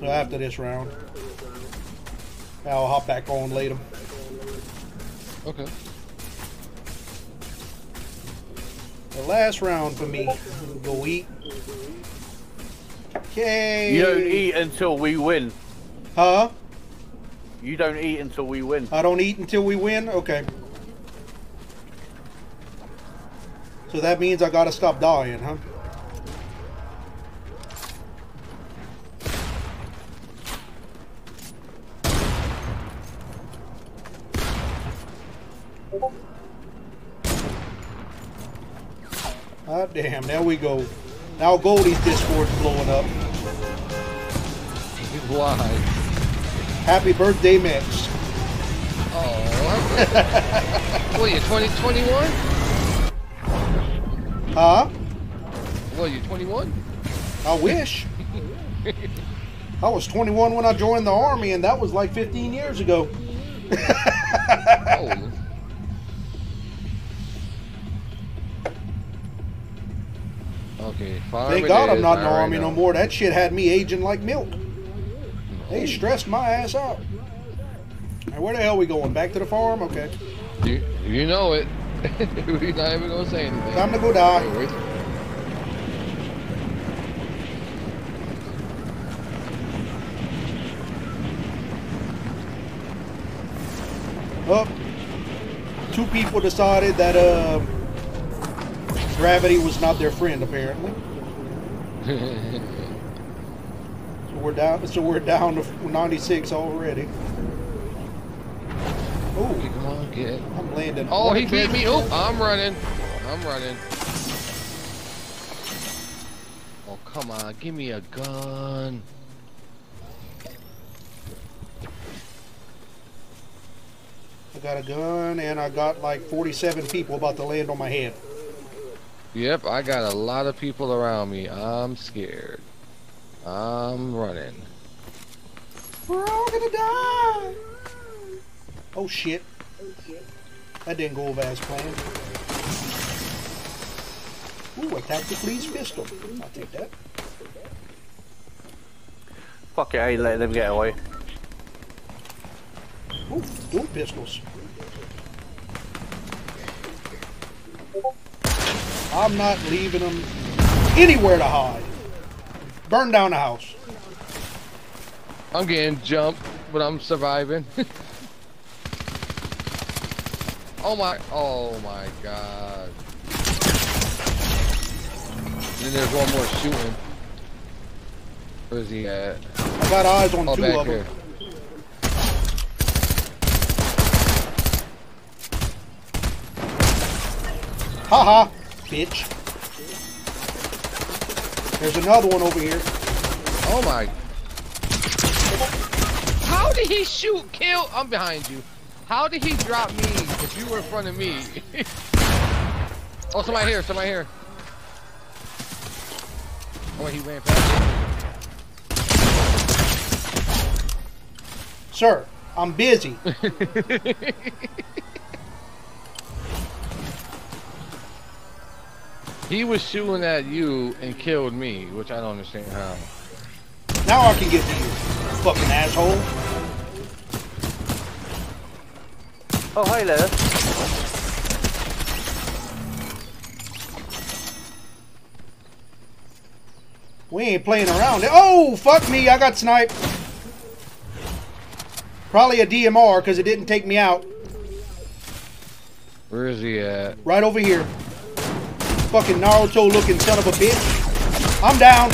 So after this round, I'll hop back on later. Okay. The last round for me. Go eat. Okay. You don't eat until we win. Huh? You don't eat until we win. I don't eat until we win? Okay. So that means I gotta stop dying, huh? Ah, damn, there we go. Now Goldie's Discord's blowing up. Why? Happy birthday, Mix. Oh. what are you, 20, 21? Huh? What are you, 21? I wish. I was 21 when I joined the army, and that was like 15 years ago. Oh. Fine. Thank God I'm not in the army no more. That shit had me aging like milk. They stressed my ass out. Now, where the hell are we going? Back to the farm? Okay. You, you know it. We're not even gonna say anything. Time to go die. Up. Two people decided that uh, gravity was not their friend, apparently. So we're down. So we're down to 96 already. Oh, Come on, get. I'm landing. Oh, What he beat me. Oh, I'm running. I'm running. Oh, come on. Give me a gun. I got a gun and I got like 47 people about to land on my head. Yep, I got a lot of people around me. I'm scared. I'm running. We're all gonna die. Oh shit. Oh, shit. That didn't go over as planned. Ooh, a tactically used pistol. I'll take that. Fuck it, I ain't letting them get away. Ooh, ooh, pistols. I'm not leaving them anywhere to hide. Burn down the house. I'm getting jumped, but I'm surviving. oh my, oh my god. then there's one more shooting. Where's he at? I got eyes on Oh, two back of them. here. Haha, bitch. There's another one over here. Oh my. How did he shoot, kill? I'm behind you. How did he drop me if you were in front of me? oh, somebody here, somebody here. Oh, he ran past me. Sir, I'm busy. He was shooting at you and killed me, which I don't understand how. Now I can get to you, fucking asshole. Oh, hi there. We ain't playing around. Oh, fuck me, I got sniped. Probably a DMR because it didn't take me out. Where is he at? Right over here. Fucking Naruto looking son of a bitch. I'm down.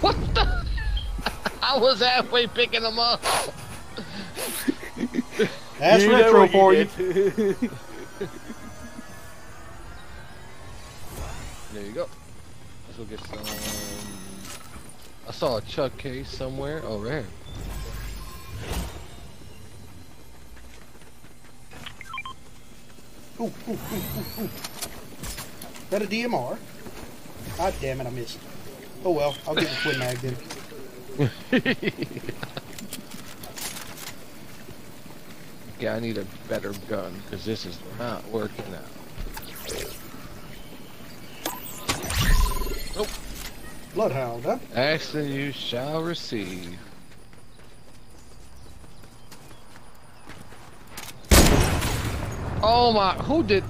What the? I was halfway picking him up. That's You retro what for you. There you go. Let's go get some. I saw a chuck case somewhere. Oh, right here. Ooh, ooh, ooh, ooh, ooh. Got a DMR. God damn it, I missed. Oh well, I'll get the twin mag then. Yeah, I need a better gun because this is not working out. Bloodhound, huh? Ask and you shall receive. Oh my, who did?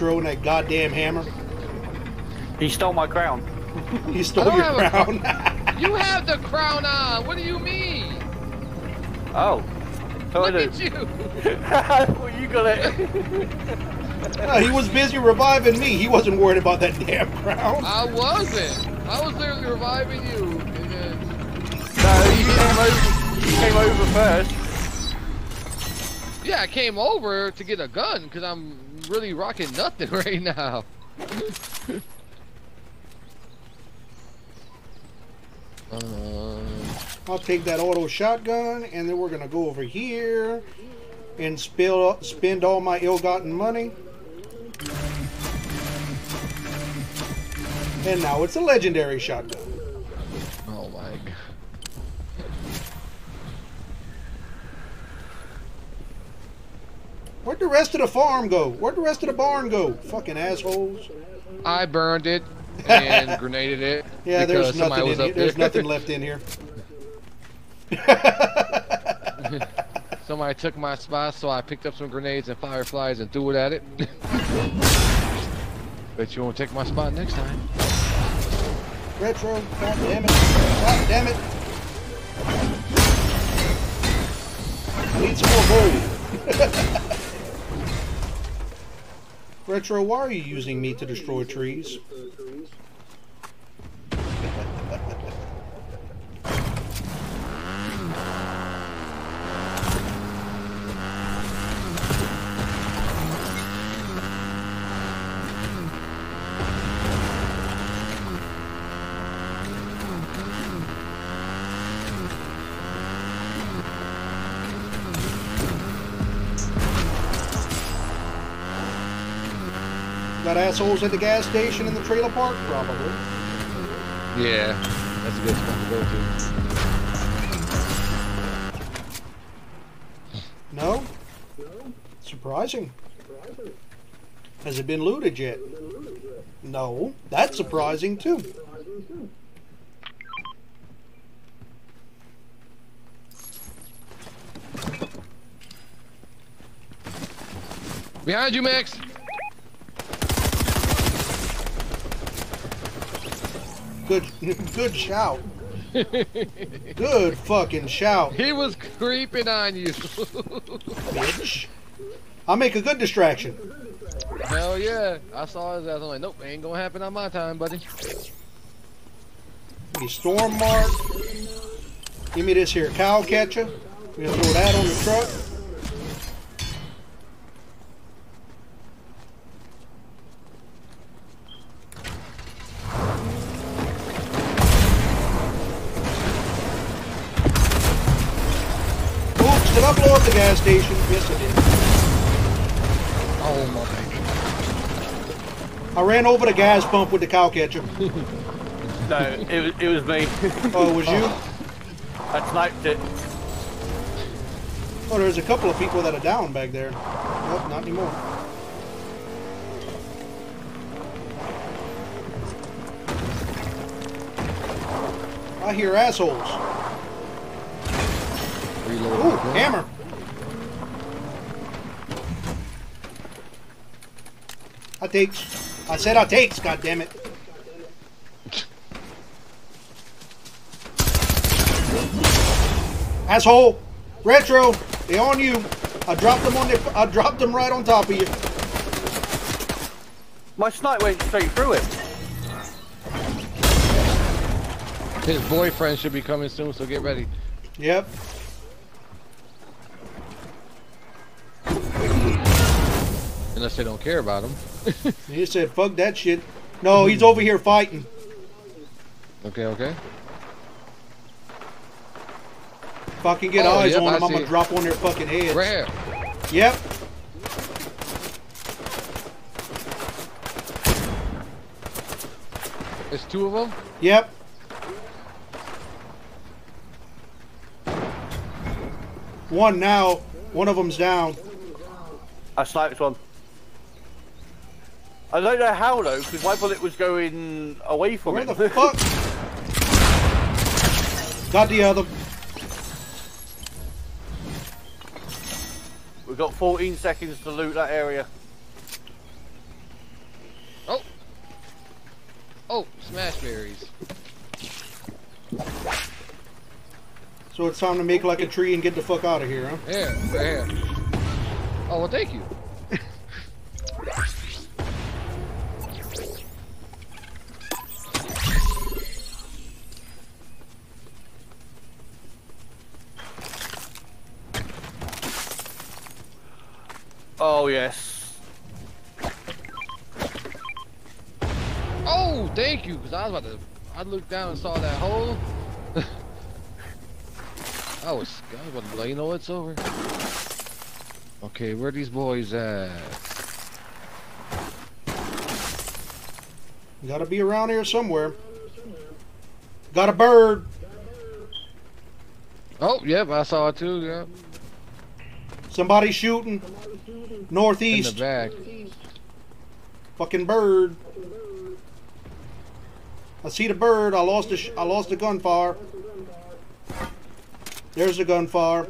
Retro and that goddamn hammer. He stole my crown. He stole don't your have a crown. You have the crown on. What do you mean? Oh. So Look at you. well, you got it. No, he was busy reviving me. He wasn't worried about that damn crown. I wasn't. I was literally reviving you. And then, no, you came over. You came over first. yeah, I came over to get a gun because I'm really rocking nothing right now. um, I'll take that auto shotgun, and then we're gonna go over here and spill, spend all my ill-gotten money. And now it's a legendary shotgun. oh my god. Where'd the rest of the farm go? Where'd the rest of the barn go? Fucking assholes. I burned it and grenaded it. Yeah, there's nothing in here. There's nothing left in here. Somebody took my spot, so I picked up some grenades and fireflies and threw it at it. Bet you won't take my spot next time. Retro, god damn it. God damn it. I need some more gold. Retro, why are you using me to destroy trees? Assholes at the gas station in the trailer park? Probably. Yeah, that's a good spot to go to. No? no? Surprising. Surprising. Has it been looted yet? No. That's surprising too. Behind you, Max. Good good shout. Good fucking shout, He was creeping on you. bitch. I'll make a good distraction. Hell yeah. I saw his ass. I'm like, nope, ain't gonna happen on my time, buddy. Give me storm mark. Give me this here cow catcher. We're gonna throw that on the truck. Oops, did I blow up the gas station? Yes, I did. Oh my I ran over the gas pump with the cow catcher. No, it was, it was me. Oh, it was you? I sniped it. Oh, there's a couple of people that are down back there. Nope, not anymore. I hear assholes. Reload. Ooh, hammer. I takes. I said I takes, God damn it. Asshole! Retro! They on you! I dropped them on the I dropped them right on top of you. My snipe went straight through it. His boyfriend should be coming soon, so get ready. Yep. Unless they don't care about him. He said, fuck that shit. No, he's over here fighting. Okay, okay. If I can get Oh, eyes yep, on I them, I'm gonna drop on their fucking heads. Right here. Yep. There's two of them. Yep. One now. One of them's down. I sniped one. I don't know how though, because my bullet was going away from Where it. the fuck? Got the other. We've got 14 seconds to loot that area. Oh. Oh, smash berries. So it's time to make like a tree and get the fuck out of here, huh? Here, right here. Oh well, thank you. Thank you, because I was about to. I looked down and saw that hole. I was, I was about to let you know it's over. Okay, where these boys at? Gotta be around here somewhere. Got a bird. Oh, yep, I saw it too. Yep, Somebody shooting. Northeast. in the Northeast. back. Fucking bird. I see the bird. I lost the sh- I lost the gunfire. There's the gunfire.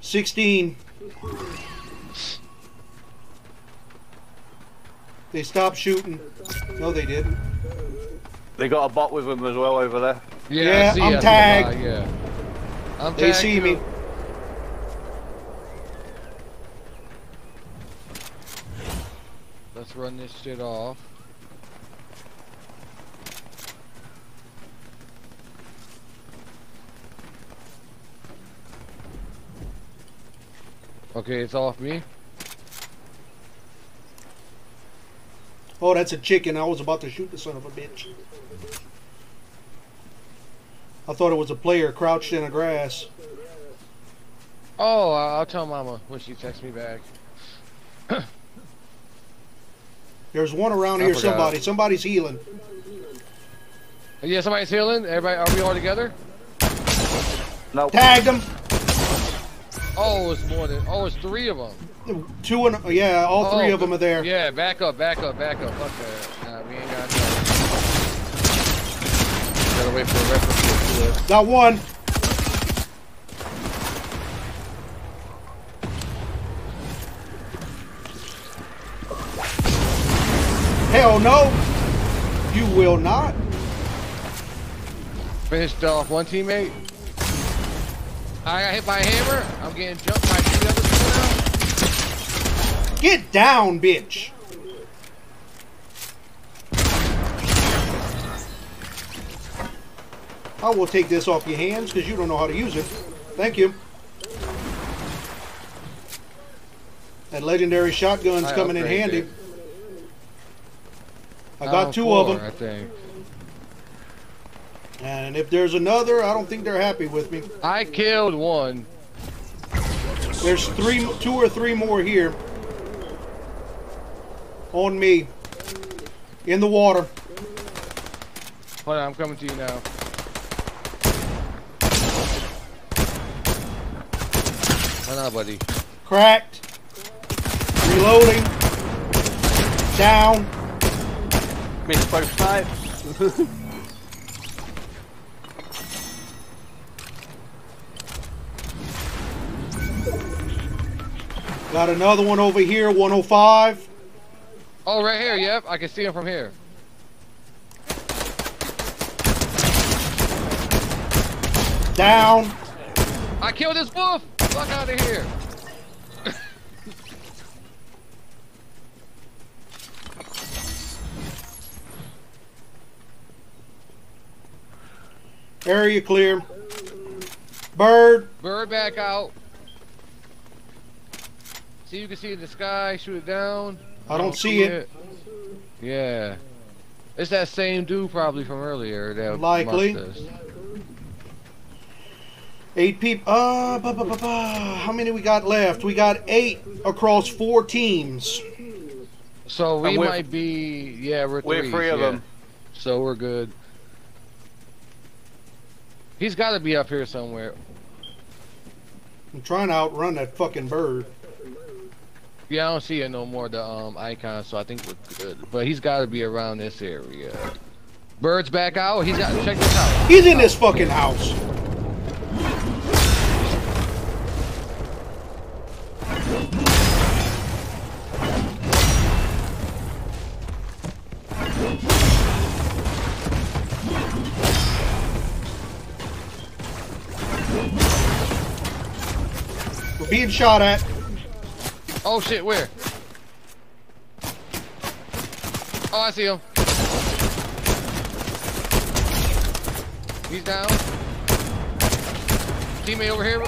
16. They stopped shooting. No, they didn't. They got a bot with them as well over there. Yeah, Yeah, I see I'm it the tagged. bottom, Yeah, I'm They tagged see me. Let's run this shit off. Okay, it's off me. Oh, that's a chicken. I was about to shoot the son of a bitch. I thought it was a player crouched in the grass. Oh, I- I'll tell Mama when she texts me back. There's one around I here. forgot. Somebody. Somebody's healing. Yeah, somebody's healing. Everybody, are we all together? No. Tagged him. Oh, it's more than. Oh, it's three of them. Two and oh, yeah, all oh, three Oh, of them are there. Yeah, back up, back up, back up. Fuck that. Nah, we ain't got no. Gotta wait for a reference to it. Got one. Hell no. You will not. Finished off one teammate. I got hit by a hammer. I'm getting jumped by three other people now. Get down, bitch. I will take this off your hands because you don't know how to use it. Thank you. That legendary shotgun's I coming in handy. it. I got Down two of them. I think. And if there's another, I don't think they're happy with me. I killed one. There's three, two or three more here. On me. In the water. Hold on, I'm coming to you now. Hold on, buddy. Cracked. Reloading. Down. Missed both snipes. Got another one over here, 105. Oh, right here. Yep, I can see him from here. Down. I killed this wolf. Fuck out of here. Area clear. Bird. Bird back out. See, you can see in the sky. Shoot it down. I don't see it. Yeah. It's that same dude probably from earlier. That Likely. must Eight people. Uh, ba, ba, ba, ba. how many we got left? We got eight across four teams. So we might be, yeah, we're We're three. three of yeah. them. So we're good. He's got to be up here somewhere. I'm trying to outrun that fucking bird. Yeah, I don't see it no more, the um icon, so I think we're good. But he's got to be around this area. Bird's back out. He's got. Check this out. He's in this fucking house. We're being shot at. Oh shit, where? Oh, I see him. He's down. Teammate over here.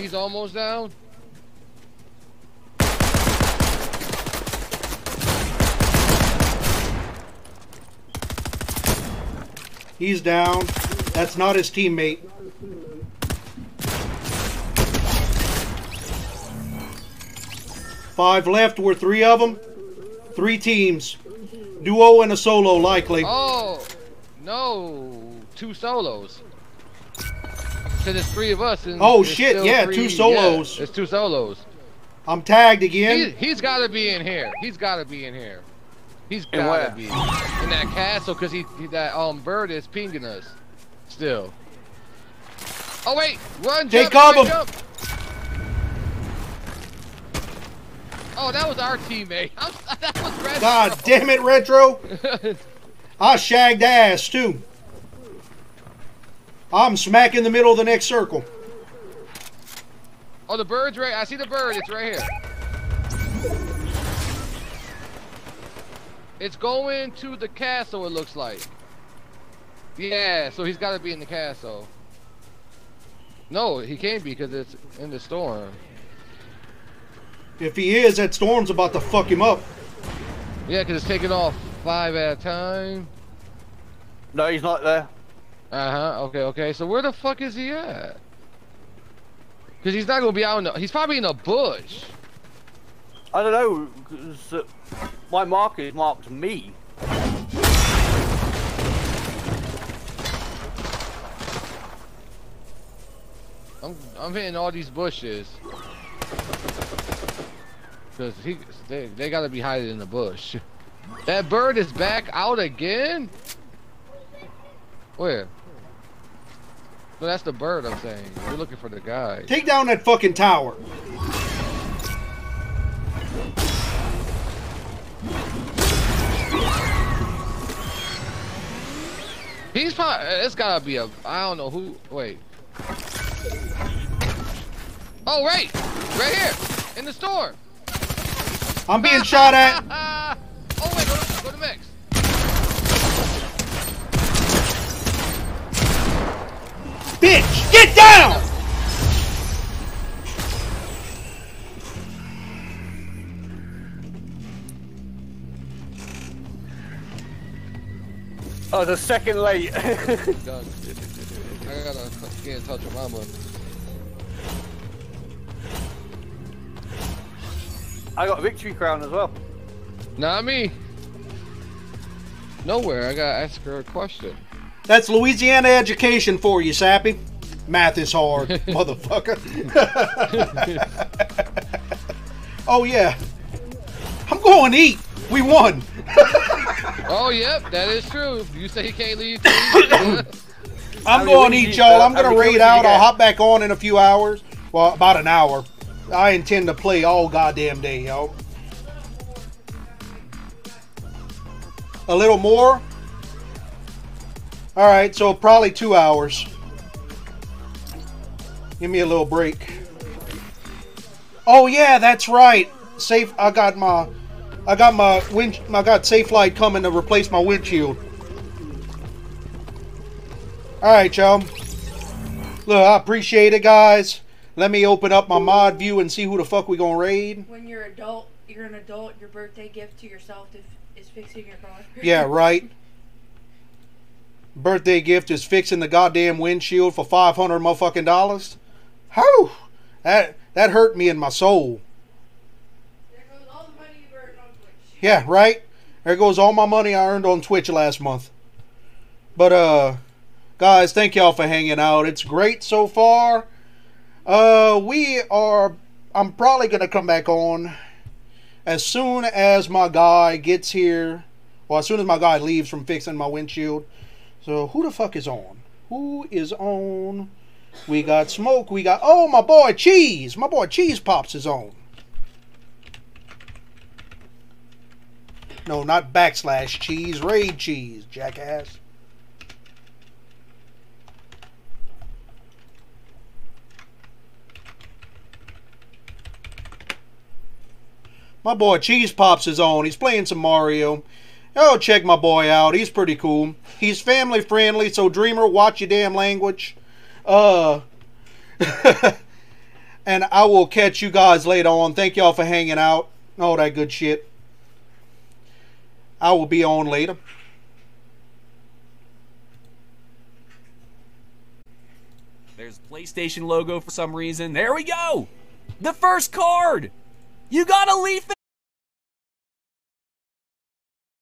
He's almost down. He's down. That's not his teammate. Five left. We're three of them. Three teams. Duo and a solo, likely. Oh, no. Two solos. Cause it's three of us. And Oh, shit, yeah, three- two solos. Yeah, it's two solos. I'm tagged again. he's got to be in here. He's got to be in here. He's got to be in that castle because he, he that um bird is pinging us. Still. Oh wait, run! Take jump, cover. jump. Oh, that was our teammate. That was Red. God damn it, Retro. I shagged ass, too. I'm smack in the middle of the next circle. oh, the bird's right. I see the bird. It's right here. It's going to the castle. It looks like. Yeah, so he's got to be in the castle. No, he can't be because it's in the storm. If he is, that storm's about to fuck him up. Yeah, because it's taking off five at a time. No, he's not there. Uh huh. Okay, okay. So where the fuck is he at? Because he's not gonna be out in the. He's probably in a bush. I don't know, 'cause, uh, my marker is marked me. I'm I'm hitting all these bushes. Cause he they they gotta be hiding in the bush. That bird is back out again. Where? Well, that's the bird I'm saying. We're looking for the guy. Take down that fucking tower. He's probably. It's gotta be a. I don't know who. Wait. Oh, right, right here in the store. I'm being shot at. oh wait, go to, go to Max. Bitch, get down! I was a second late. I gotta get in touch with Mama. I got a victory crown as well. Not me. Nowhere. I gotta ask her a question. That's Louisiana education for you, Sappy. Math is hard, motherfucker. oh, yeah. I'm going to eat. We won. Oh, yep, that is true. You say he can't leave. till he- I'm going to eat, you- y'all. uh, I'm going to raid kills did you out. I'll hop back on in a few hours. Well, about an hour. I intend to play all goddamn day, y'all. A little more? All right, so probably two hours. Give me a little break. Oh yeah, that's right. Safe. I got my, I got my wind. I got Safelite coming to replace my windshield. All right, y'all. Look, I appreciate it, guys. Let me open up my mod view and see who the fuck we gonna raid. When you're adult, you're an adult. Your birthday gift to yourself is, fixing your car. Yeah, right. birthday gift is fixing the goddamn windshield for five hundred motherfucking dollars. How? That that hurt me in my soul. There goes all the money you earned on Twitch. Yeah, right. There goes all my money I earned on Twitch last month. But uh, guys, thank y'all for hanging out. It's great so far. Uh, we are. I'm probably gonna come back on as soon as my guy gets here, or as soon as my guy leaves from fixing my windshield. So who the fuck is on? Who is on? We got smoke. We got oh my boy cheese. My boy cheese pops is on. No, not backslash cheese. Raid cheese, jackass. My boy Cheese Pops is on. He's playing some Mario. Oh, check my boy out. He's pretty cool. He's family friendly, so Dreamer, watch your damn language. Uh, and I will catch you guys later on. Thank y'all for hanging out. All that good shit. I will be on later. There's PlayStation logo for some reason. There we go. The first card. You got a Leaf